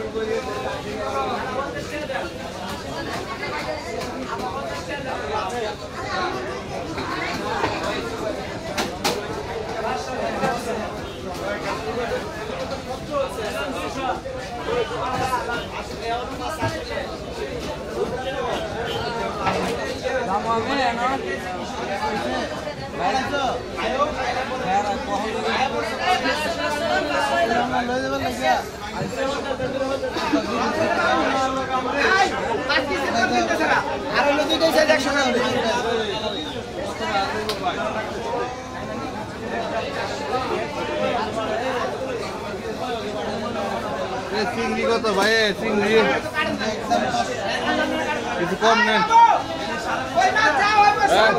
Vai, vai, vai, vai, vai. চিংড়ি কত ভাই? চিংড়ি। কিছু কম নেন। হ্যাঁ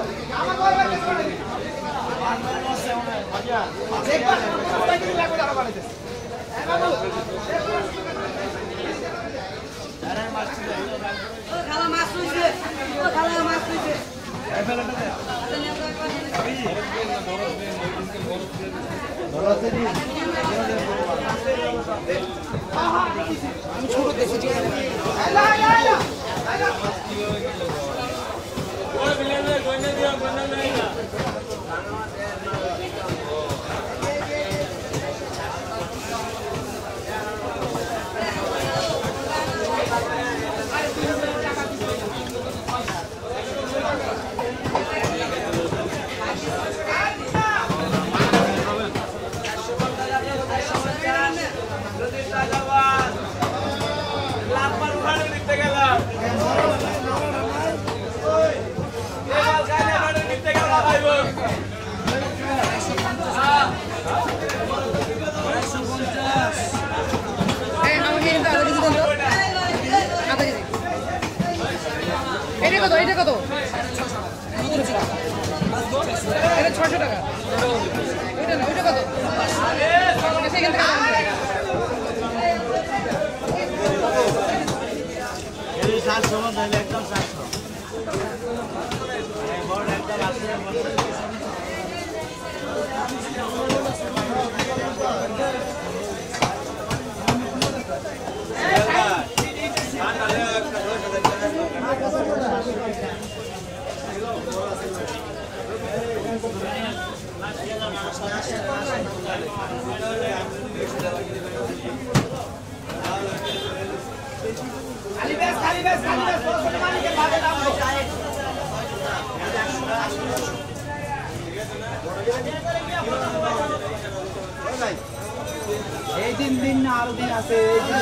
খালা মাছ হইছে ও খালা মাছ হইছে কত? এটা কত? ছশো টাকা। ওইটা না ওইটা কত? আচ্ছা, একদম। খালি ব্যাস খালি এই দিন দিন না আরও দিন আছে এই দিন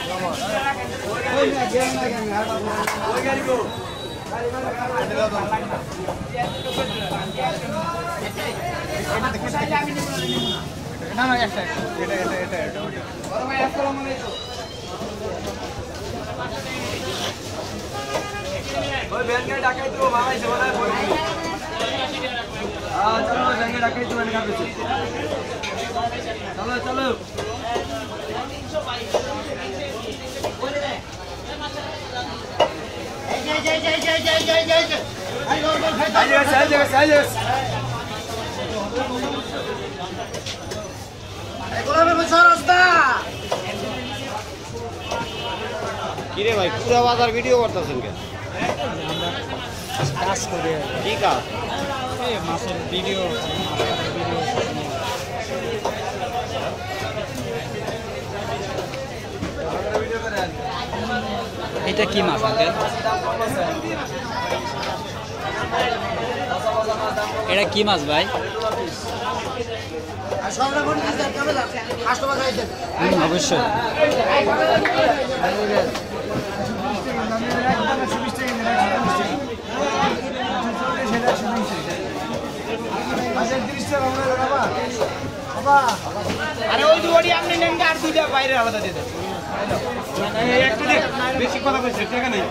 না শোনা চিন্তা করো না আমি তো এলার বাড়ি গেছে রাইতে তাই না না একটা এটা এটা এটা এটা ওটা বড় ভাই আসসালামু আলাইকুম ওই ব্যাংকে ডাকাই তো মামাই সে বলে হ্যাঁ চলো ব্যাংকে ডাকাই তো ব্যাংকে কাটছে চলো চলো আইজে গেছে আইজে গেছে আইজে গেছে গোলামের বছর রাস্তা কিরে ভাই পুরো বাজার ভিডিও করতেছেন কেন কাজ করে কি কাজ এই মাছের ভিডিও ভিডিও এটা কি মাছ, আঙ্কেল? এটা কি মাছ, ভাই? আরে ওই দুটি আপনি নেন আর দুইটা বাইরে আলাদা দিয়ে দেন। একটু দে বেশি কথা কইছে টাকা নাই